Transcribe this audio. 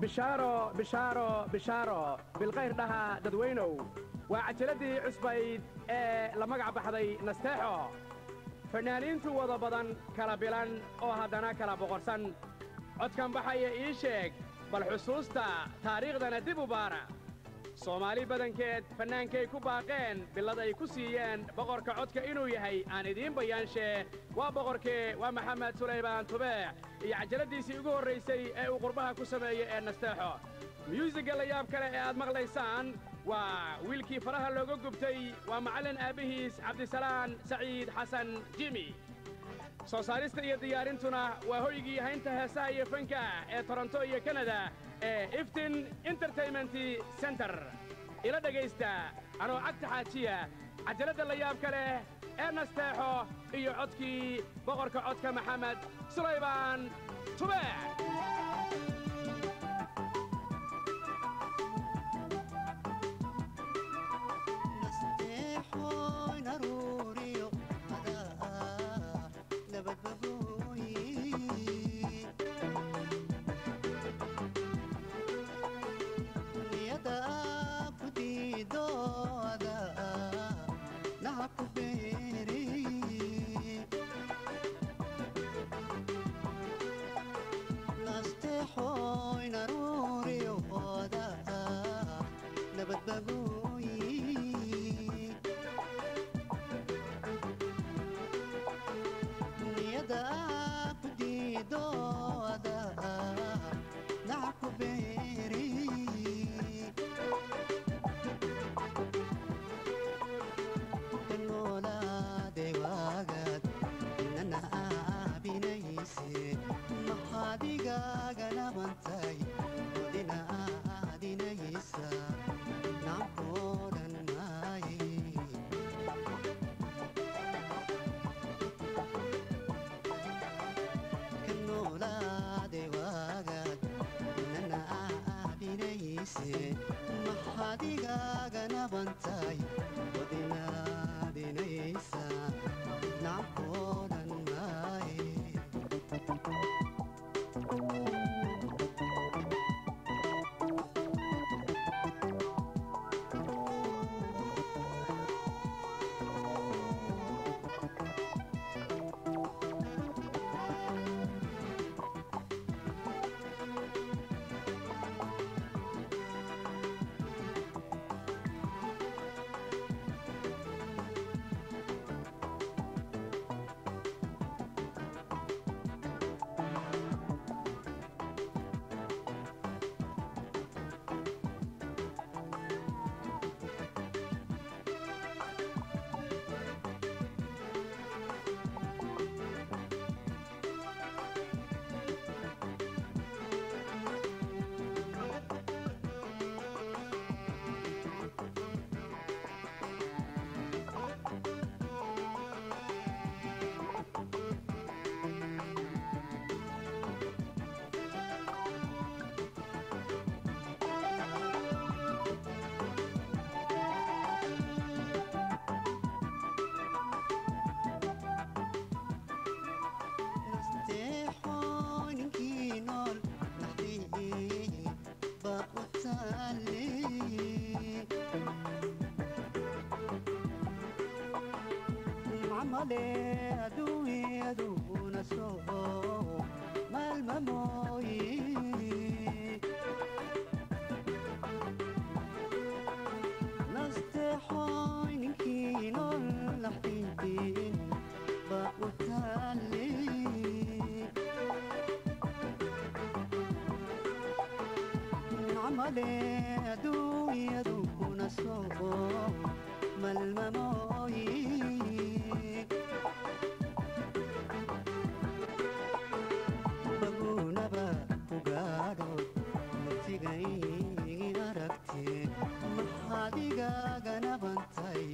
bishaaro bishaaro bishaaro bilkhayr dhaha dadweynow. Waa cajaladii cusbayd ee la magac baxday nasteexo. Fannaaniintu wada badan kala bilan oo haddana kala boqorsan. Codkan baxaya ii sheeg bal xusuusta taariikhdana dib u baara soomaali badankeed fannaankay ku baaqeen billad ay ku siiyeen boqorka codka inuu yahay aan idiin bayaanshe waa boqorkee waa maxamed sulaymaan tubeec iyo cajaladdiisii ugu horraysay ee uu qurbaha ku sameeyey ee nasteexo. Myuusigga la yaab kale ee aad maqlaysaan waa wiilkii faraha looga gubtay waa macallin aabbihiis cabdisalaan saciid xasan jimi soo saarista iyo diyaarintuna waa hoygii haynta heesaha iyo fanka ee toronto iyo kanada ee iftin entertainmenti center. Ila dhegaysta anoo cagta xaajiya cajaladda la yaabka leh ee nasteexo iyo codkii boqorka codka maxamed sulaymaan どう गना बन्छ علي معملي أدو يدو نسو ما المموت عمليدو يدون الصوفو ملمموي بقونا بقادو نتيجي نركتي محادي غاغنا بنتاي